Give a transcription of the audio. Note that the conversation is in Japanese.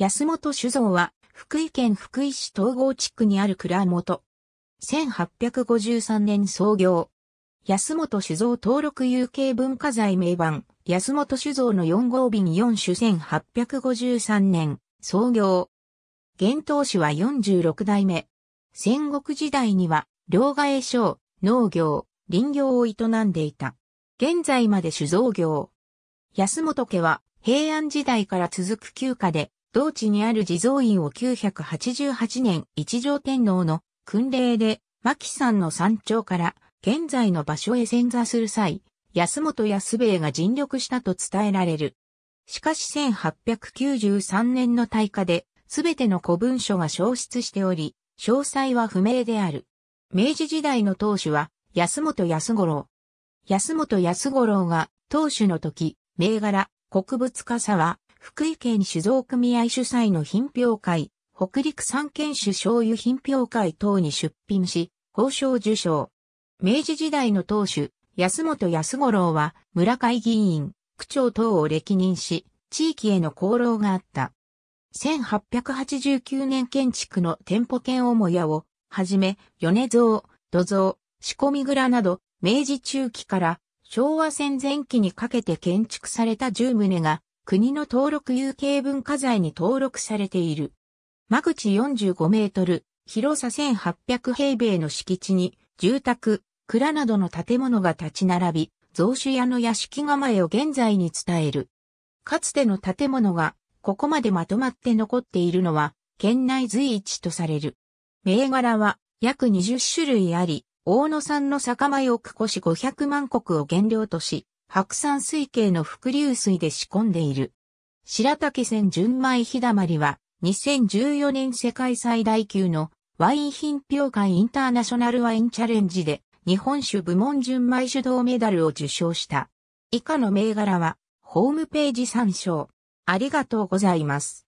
安本酒造は、福井県福井市東郷地区にある蔵元。1853年創業。安本酒造登録有形文化財名版、安本酒造の4号瓶4種1853年、創業。現当主は46代目。戦国時代には、両替商、農業、林業を営んでいた。現在まで酒造業。安本家は平安時代から続く旧家で、同地にある地蔵院を988年一条天皇の訓令で、牧山の山頂から現在の場所へ潜座する際、安本安兵衛が尽力したと伝えられる。しかし1893年の大火で、すべての古文書が消失しており、詳細は不明である。明治時代の当主は、安本安五郎。安本安五郎が、当主の時、銘柄、国物傘は、福井県酒造組合主催の品評会、北陸三県酒醤油品評会等に出品し、交渉受賞。明治時代の当主、安本安五郎は、村会議員、区長等を歴任し、地域への功労があった。1889年建築の店舗兼母屋を、はじめ、米蔵、土蔵、仕込み蔵など、明治中期から昭和戦前期にかけて建築された10棟が、国の登録有形文化財に登録されている。間口45メートル、広さ1800平米の敷地に、住宅、蔵などの建物が立ち並び、造酒屋の屋敷構えを現在に伝える。かつての建物が、ここまでまとまって残っているのは、県内随一とされる。銘柄は、約20種類あり、大野産の酒米をくし500万石を原料とし、白山水系の伏流水で仕込んでいる。白竹線純米日だまりは、2014年世界最大級のワイン品評会インターナショナルワインチャレンジで日本酒部門純米酒銅メダルを受賞した。以下の銘柄は、ホームページ参照。ありがとうございます。